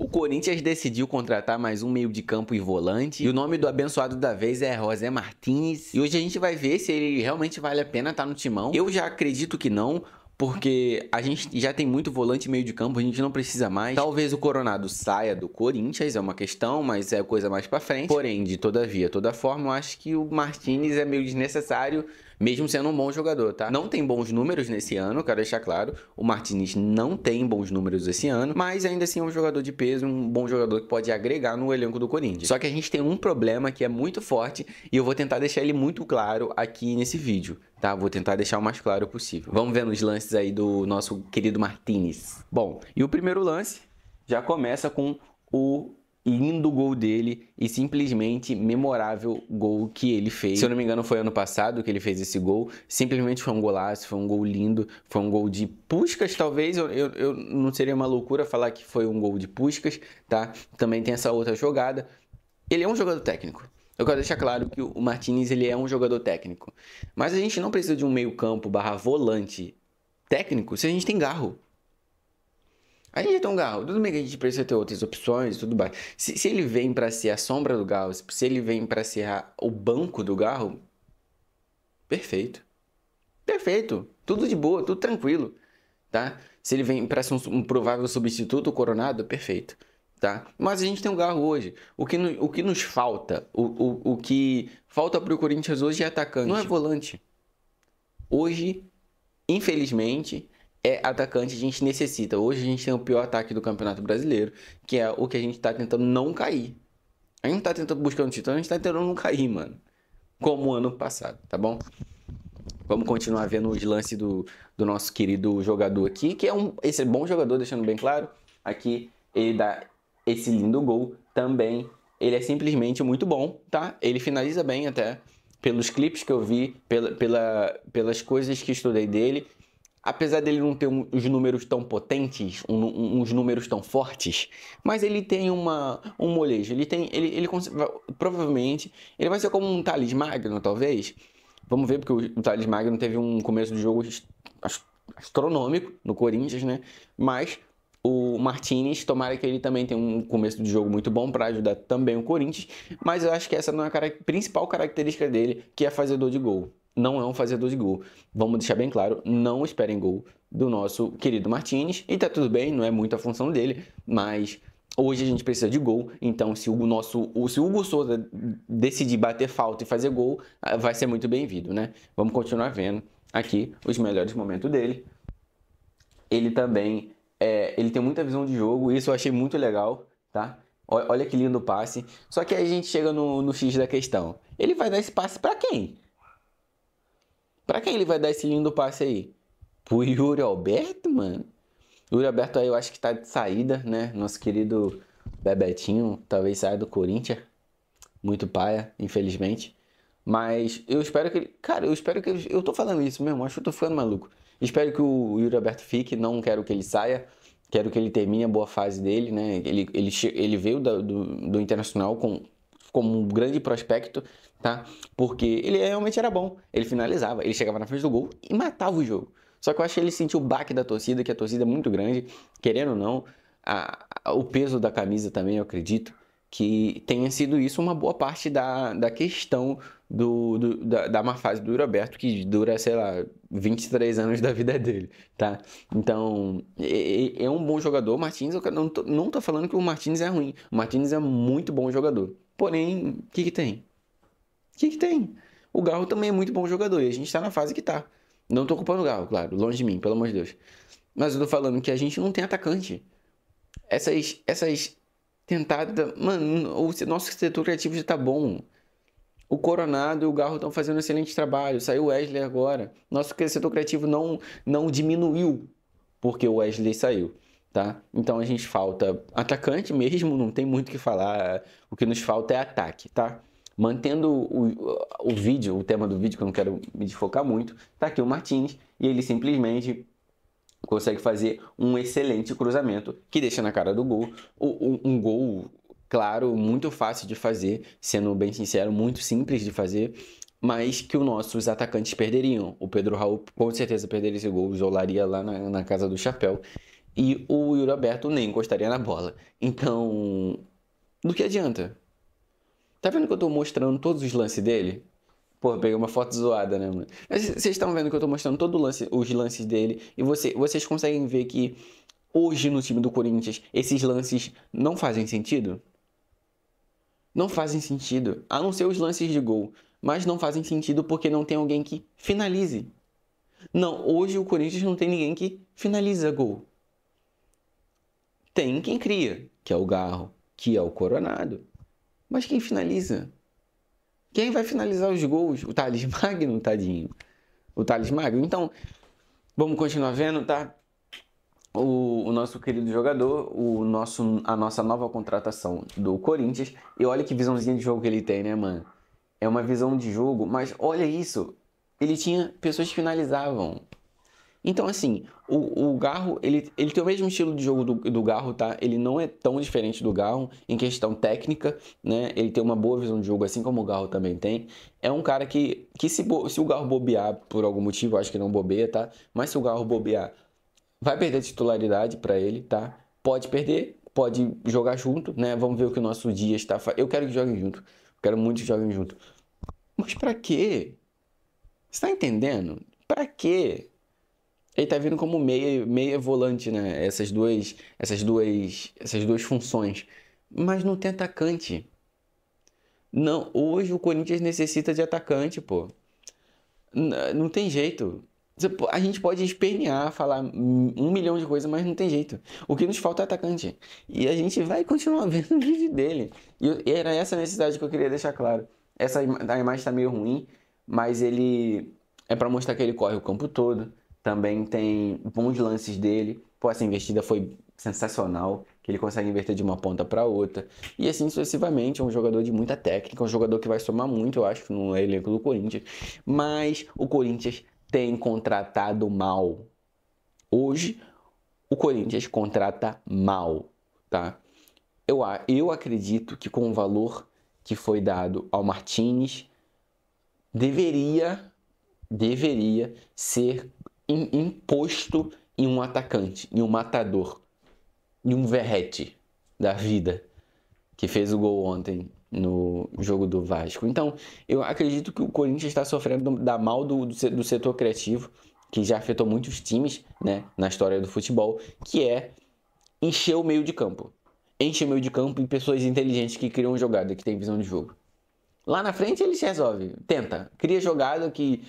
O Corinthians decidiu contratar mais um meio de campo e volante. E o nome do abençoado da vez é José Martins. E hoje a gente vai ver se ele realmente vale a pena estar no timão. Eu já acredito que não, porque a gente já tem muito volante meio de campo, a gente não precisa mais. Talvez o Coronado saia do Corinthians, é uma questão, mas é coisa mais para frente. Porém, de todavia, toda forma, eu acho que o Martinez é meio desnecessário mesmo sendo um bom jogador, tá? Não tem bons números nesse ano, quero deixar claro. O Martinez não tem bons números esse ano, mas ainda assim é um jogador de peso, um bom jogador que pode agregar no elenco do Corinthians. Só que a gente tem um problema que é muito forte e eu vou tentar deixar ele muito claro aqui nesse vídeo, tá? Vou tentar deixar o mais claro possível. Vamos ver nos lances aí do nosso querido Martinez. Bom, e o primeiro lance já começa com o lindo gol dele e simplesmente memorável gol que ele fez. Se eu não me engano, foi ano passado que ele fez esse gol. Simplesmente foi um golaço, foi um gol lindo, foi um gol de puscas, talvez. Eu, eu, eu não seria uma loucura falar que foi um gol de puscas, tá? Também tem essa outra jogada. Ele é um jogador técnico. Eu quero deixar claro que o Martinez ele é um jogador técnico. Mas a gente não precisa de um meio campo barra volante técnico se a gente tem garro. A gente tem um Garro, tudo bem que a gente precisa ter outras opções tudo mais. Se, se ele vem para ser a sombra do Garro, se ele vem para ser a, o banco do Garro, perfeito. Perfeito. Tudo de boa, tudo tranquilo. Tá? Se ele vem para ser um, um, provável substituto coronado, perfeito. Tá? Mas a gente tem um Garro hoje. O que, no, o que nos falta, o, o, o que falta para o Corinthians hoje é atacante. Não é volante. Hoje, infelizmente, é atacante a gente necessita. Hoje a gente tem o pior ataque do Campeonato Brasileiro, que é o que a gente tá tentando não cair. A gente tá tentando buscar um título, a gente tá tentando não cair, mano. Como o ano passado, tá bom? Vamos continuar vendo os lances do, do nosso querido jogador aqui, que é um esse bom jogador, deixando bem claro. Aqui ele dá esse lindo gol também. Ele é simplesmente muito bom, tá? Ele finaliza bem até. Pelos clipes que eu vi, pela, pela, pelas coisas que estudei dele, apesar dele não ter um, os números tão potentes, um, um, uns números tão fortes, mas ele tem uma, um molejo, ele tem, ele, ele provavelmente, ele vai ser como um Thales Magno, talvez, vamos ver, porque o, o Thales Magno teve um começo de jogo astronômico no Corinthians, né, mas o Martinez, tomara que ele também tenha um começo de jogo muito bom para ajudar também o Corinthians, mas eu acho que essa não é a principal característica dele, que é fazedor de gol não é um fazedor de gol. Vamos deixar bem claro, não esperem gol do nosso querido Martinez. E tá tudo bem, não é muito a função dele, mas hoje a gente precisa de gol. Então, se o nosso, se o Hugo Souza decidir bater falta e fazer gol, ah, vai ser muito bem-vindo, né? Vamos continuar vendo aqui os melhores momentos dele. Ele também, ele tem muita visão de jogo, isso eu achei muito legal, tá? Olha que lindo passe. Só que aí a gente chega no, no X da questão. Ele vai dar esse passe para quem? Pra quem ele vai dar esse lindo passe aí? Pro Yuri Alberto, mano? Yuri Alberto aí eu acho que tá de saída, né? Nosso querido Bebetinho talvez saia do Corinthians. Muito paia, infelizmente. Mas eu espero que ele. Cara, eu espero que ele. Eu tô falando isso mesmo, acho que eu tô ficando maluco. Espero que o Yuri Alberto fique, não quero que ele saia. Quero que ele termine a boa fase dele, né? Ele, ele, ele veio do, do, do Internacional com, como um grande prospecto, tá? Porque ele realmente era bom. Ele finalizava, ele chegava na frente do gol e matava o jogo. Só que eu acho que ele sentiu o baque da torcida, que a torcida é muito grande, querendo ou não. A, a, o peso da camisa também, eu acredito que tenha sido isso uma boa parte da, da questão do, do da, da má fase do Roberto, que dura, sei lá, 23 anos da vida dele, tá? Então, é, é um bom jogador. O Martins, eu não tô, não tô falando que o Martins é ruim. O Martins é muito bom jogador. Porém, o que, que tem? O que, que tem? O Garro também é muito bom jogador e a gente está na fase que tá. Não tô culpando o Garro, claro, longe de mim, pelo amor de Deus. Mas eu tô falando que a gente não tem atacante. Essas, essas tentadas. Mano, o nosso setor criativo já tá bom. O Coronado e o Garro estão fazendo um excelente trabalho. Saiu o Wesley agora. Nosso setor criativo não, não diminuiu porque o Wesley saiu tá? Então a gente falta atacante mesmo, não tem muito o que falar. O que nos falta é ataque, tá? Mantendo o, o vídeo, o tema do vídeo, que eu não quero me desfocar muito, tá aqui o Martins e ele simplesmente consegue fazer um excelente cruzamento que deixa na cara do gol. Um, um gol, claro, muito fácil de fazer, sendo bem sincero, muito simples de fazer mas que os nossos atacantes perderiam. O Pedro Raul com certeza perderia esse gol, isolaria lá na, na casa do chapéu. e o Yuri Alberto nem encostaria na bola. Então, do que adianta? Tá vendo que eu tô mostrando todos os lances dele? Pô, peguei uma foto zoada, né, mano? Mas vocês estão vendo que eu tô mostrando todos lance, os lances dele e você, vocês conseguem ver que hoje no time do Corinthians esses lances não fazem sentido? Não fazem sentido, a não ser os lances de gol, mas não fazem sentido porque não tem alguém que finalize. Não, hoje o Corinthians não tem ninguém que finaliza gol. Tem quem cria, que é o Garro, que é o Coronado. Mas quem finaliza? Quem vai finalizar os gols? O Thales Magno, tadinho. O Thales Magno. Então, vamos continuar vendo, tá? O, o, nosso querido jogador, o nosso, a nossa nova contratação do Corinthians. E olha que visãozinha de jogo que ele tem, né, mano? É uma visão de jogo, mas olha isso. Ele tinha pessoas que finalizavam. Então, assim, o, o Garro, ele, ele tem o mesmo estilo de jogo do, do Garro, tá? Ele não é tão diferente do Garro em questão técnica, né? Ele tem uma boa visão de jogo, assim como o Garro também tem. É um cara que, que se, se o Garro bobear por algum motivo, acho que não bobeia, tá? Mas se o Garro bobear, vai perder titularidade para ele, tá? Pode perder, pode jogar junto, né? Vamos ver o que o nosso dia está fazendo. Eu quero que joguem junto. quero muito que joguem junto. Mas para quê? Você tá entendendo? Para quê? Ele tá vindo como meia, meia volante, né? Essas duas, essas duas, essas duas funções. Mas não tem atacante. Não, hoje o Corinthians necessita de atacante, pô. Não tem jeito. A gente pode espernear, falar um milhão de coisas, mas não tem jeito. O que nos falta é atacante. E a gente vai continuar vendo o vídeo dele. E era essa necessidade que eu queria deixar claro. Essa a imagem tá meio ruim, mas ele é para mostrar que ele corre o campo todo também tem bons lances dele. Pô, essa investida foi sensacional, que ele consegue inverter de uma ponta para outra. E assim sucessivamente, é um jogador de muita técnica, um jogador que vai somar muito, eu acho, no elenco do Corinthians. Mas o Corinthians tem contratado mal. Hoje, o Corinthians contrata mal, tá? Eu, eu acredito que com o valor que foi dado ao Martinez, deveria, deveria ser imposto em um atacante, em um matador, em um verrete da vida que fez o gol ontem no jogo do Vasco. Então, eu acredito que o Corinthians está sofrendo da mal do, do setor criativo, que já afetou muitos times né, na história do futebol, que é encher o meio de campo. Enche o meio de campo em pessoas inteligentes que criam jogada, que tem visão de jogo. Lá na frente eles resolvem, tenta, cria jogada que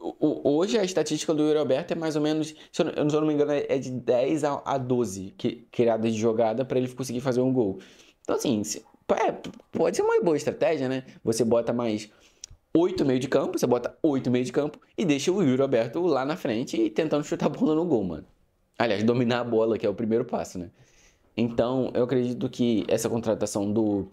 Hoje a estatística do Yuri Alberto é mais ou menos, se eu não, me engano, é de 10 a 12 que, criadas de jogada para ele conseguir fazer um gol. Então, assim, é, pode ser uma boa estratégia, né? Você bota mais 8 meio de campo, você bota 8 meio de campo e deixa o Yuri Alberto lá na frente e tentando chutar a bola no gol, mano. Aliás, dominar a bola, que é o primeiro passo, né? Então, eu acredito que essa contratação do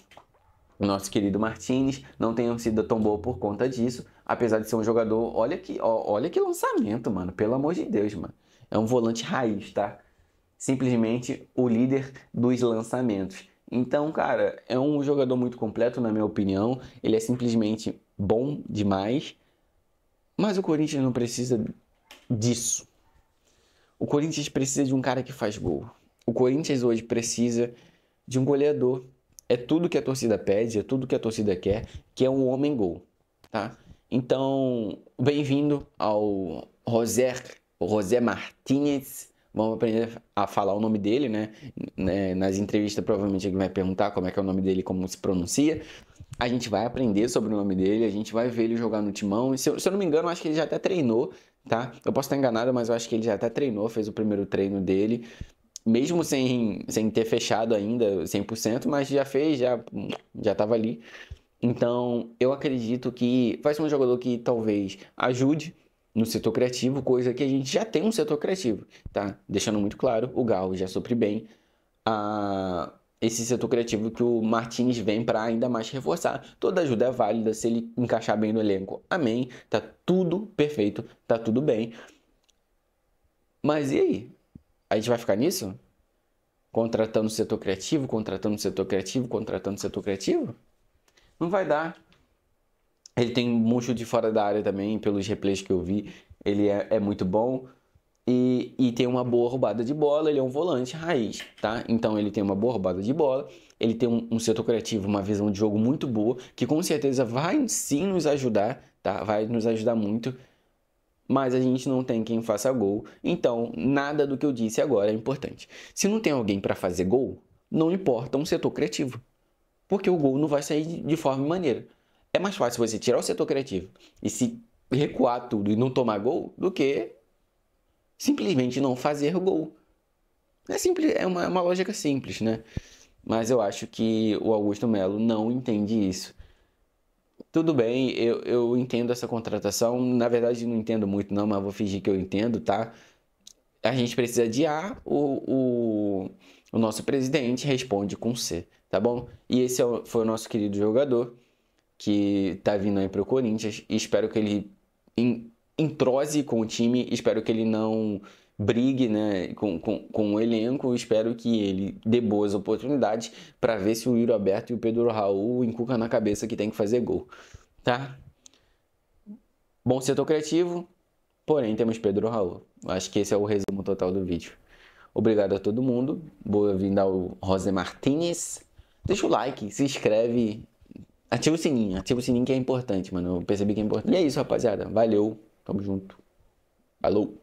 nosso querido Martinez não tenha sido tão boa por conta disso, apesar de ser um jogador, olha que, ó, olha que lançamento, mano, pelo amor de Deus, mano. É um volante raiz, tá? Simplesmente o líder dos lançamentos. Então, cara, é um jogador muito completo, na minha opinião. Ele é simplesmente bom demais. Mas o Corinthians não precisa disso. O Corinthians precisa de um cara que faz gol. O Corinthians hoje precisa de um goleador é tudo que a torcida pede, é tudo que a torcida quer, que é um homem gol, tá? Então, bem-vindo ao José, José Martínez. Vamos aprender a falar o nome dele, né? né? Nas entrevistas, provavelmente ele vai perguntar como é que é o nome dele, como se pronuncia. A gente vai aprender sobre o nome dele, a gente vai ver ele jogar no timão. Se eu, se eu não me engano, acho que ele já até treinou, tá? Eu posso estar enganado, mas eu acho que ele já até treinou, fez o primeiro treino dele mesmo sem, sem ter fechado ainda 100%, mas já fez, já já estava ali. Então, eu acredito que vai ser um jogador que talvez ajude no setor criativo, coisa que a gente já tem um setor criativo, tá? Deixando muito claro, o Gal já sofre bem a esse setor criativo que o Martins vem para ainda mais reforçar. Toda ajuda é válida se ele encaixar bem no elenco. Amém. Tá tudo perfeito, tá tudo bem. Mas e aí? a gente vai ficar nisso? Contratando setor criativo, contratando setor criativo, contratando setor criativo? Não vai dar. Ele tem um monte de fora da área também, pelos replays que eu vi. Ele é, é muito bom. e, e tem uma boa roubada de bola, ele é um volante raiz, tá? Então ele tem uma boa roubada de bola, ele tem um, um setor criativo, uma visão de jogo muito boa, que com certeza vai sim nos ajudar, tá? Vai nos ajudar muito mas a gente não tem quem faça gol. Então, nada do que eu disse agora é importante. Se não tem alguém para fazer gol, não importa um setor criativo, porque o gol não vai sair de forma maneira. É mais fácil você tirar o setor criativo e se recuar tudo e não tomar gol do que simplesmente não fazer gol. É simples, é uma, é uma lógica simples, né? Mas eu acho que o Augusto Melo não entende isso. Tudo bem, eu, eu entendo essa contratação. Na verdade, não entendo muito, não, mas vou fingir que eu entendo, tá? A gente precisa de A, o, o, o nosso presidente responde com C, tá bom? E esse é foi o nosso querido jogador que tá vindo aí pro Corinthians. Espero que ele entrose com o time, espero que ele não brigue né, com, com, com o elenco. Espero que ele dê boas oportunidades para ver se o Yuri Aberto e o Pedro Raul encucam na cabeça que tem que fazer gol. Tá? Bom setor criativo, porém temos Pedro Raul. Acho que esse é o resumo total do vídeo. Obrigado a todo mundo. Boa-vinda ao José Martinez. Deixa o like, se inscreve, ativa o sininho. Ativa o sininho que é importante, mano. Eu percebi que é importante. E é isso, rapaziada. Valeu. Tamo junto. Falou.